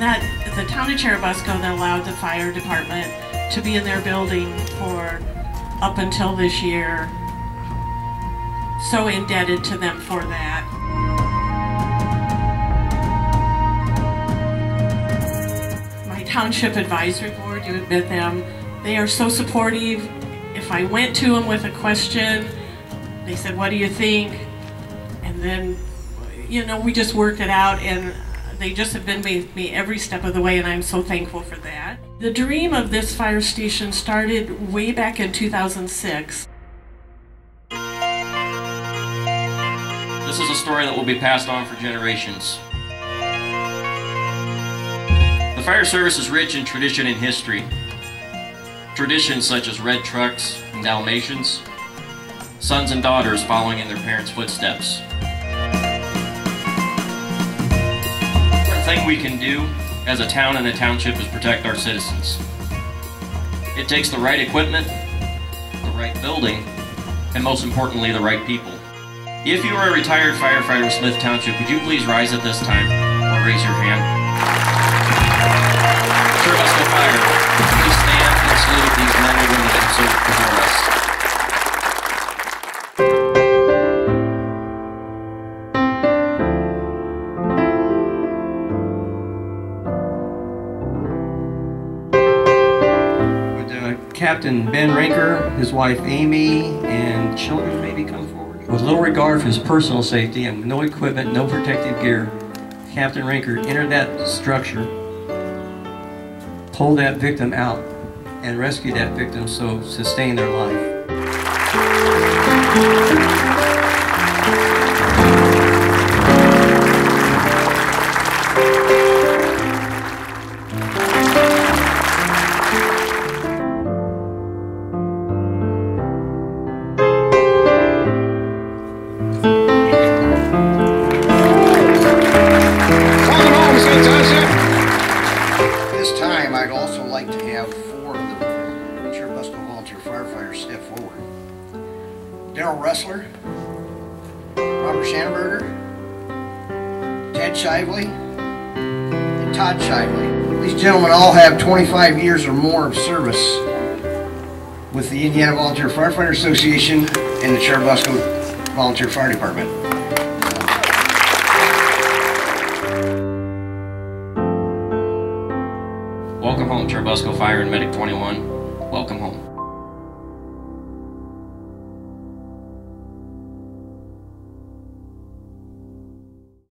And that the town of Churubusco that allowed the fire department to be in their building for up until this year. So indebted to them for that. My township advisory board, you admit them, they are so supportive. If I went to them with a question, they said, What do you think? And then, you know, we just worked it out and they just have been with me every step of the way, and I'm so thankful for that. The dream of this fire station started way back in 2006. This is a story that will be passed on for generations. The fire service is rich in tradition and history. Traditions such as red trucks and Dalmatians, sons and daughters following in their parents' footsteps. We can do as a town and a township is protect our citizens. It takes the right equipment, the right building, and most importantly, the right people. If you are a retired firefighter of Smith Township, would you please rise at this time or raise your hand? Fire, please stand and salute Captain Ben Rinker, his wife Amy, and children maybe come forward. With little regard for his personal safety and no equipment, no protective gear, Captain Rinker entered that structure, pulled that victim out, and rescued that victim so sustain their life. I'd also like to have four of the Churubusco Volunteer Firefighters step forward. Daryl Ressler, Robert Schanenberger, Ted Shively, and Todd Shively. These gentlemen all have 25 years or more of service with the Indiana Volunteer Firefighter Association and the Churubusco Volunteer Fire Department. Home, Churubusco Fire and Medic 21. Welcome home.